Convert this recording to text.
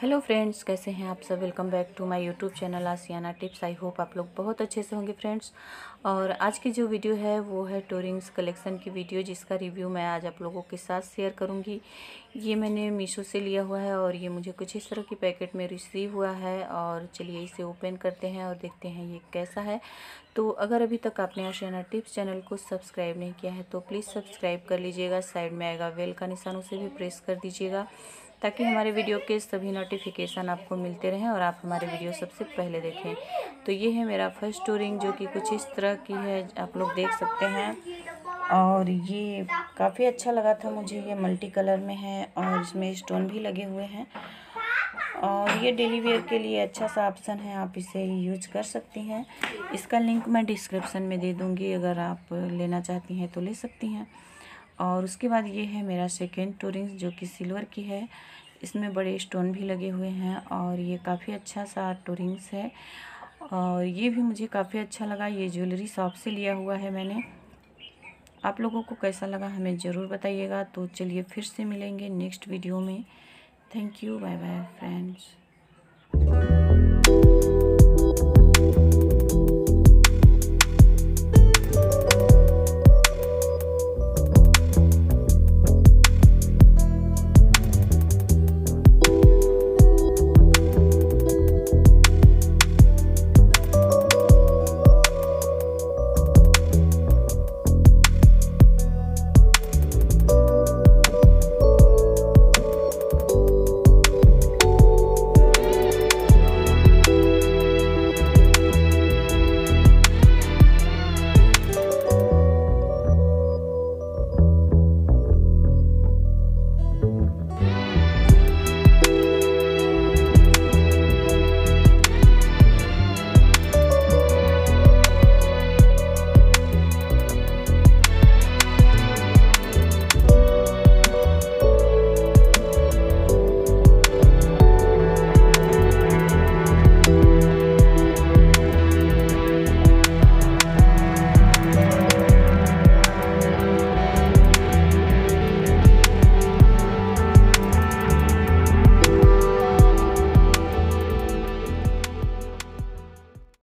Hello friends, कैसे हैं आप सब? Welcome back to my YouTube channel Aashiyana tips I hope आप लोग बहुत अच्छे से होंगे फ्रेंड्स। और आज की जो वीडियो है, वो है टोरिंग्स कलेक्शन की वीडियो, जिसका रिव्यू मैं आज आप लोगों के साथ शेयर करूँगी। ये मैंने मीशो से लिया हुआ है और ये मुझे कुछ इस तरह की पैकेट में रिसीव हुआ है। और चलिए इसे ओपन करते हैं और देखते हैं ये कैसा है। तो अगर अभी तक आपने आशियाना टिप्स चैनल को सब्सक्राइब नहीं किया है तो प्लीज़ सब्सक्राइब कर लीजिएगा। साइड में आएगा वेल का निशान, उसे भी प्रेस कर दीजिएगा। ताकि हमारे वीडियो के सभी नोटिफिकेशन आपको मिलते रहें और आप हमारे वीडियो सबसे पहले देखें। तो ये है मेरा फ़र्स्ट टूरिंग जो कि कुछ इस तरह की है, आप लोग देख सकते हैं। और ये काफ़ी अच्छा लगा था मुझे, ये मल्टी कलर में है और इसमें स्टोन भी लगे हुए हैं। और ये डेली वेयर के लिए अच्छा सा ऑप्शन है, आप इसे यूज़ कर सकती हैं। इसका लिंक मैं डिस्क्रिप्शन में दे दूँगी, अगर आप लेना चाहती हैं तो ले सकती हैं। और उसके बाद ये है मेरा सेकेंड टूरिंग्स जो कि सिल्वर की है। इसमें बड़े स्टोन भी लगे हुए हैं और ये काफ़ी अच्छा सा टूरिंग्स है। और ये भी मुझे काफ़ी अच्छा लगा। ये ज्वेलरी शॉप से लिया हुआ है मैंने। आप लोगों को कैसा लगा हमें ज़रूर बताइएगा। तो चलिए फिर से मिलेंगे नेक्स्ट वीडियो में। Thank you bye bye friends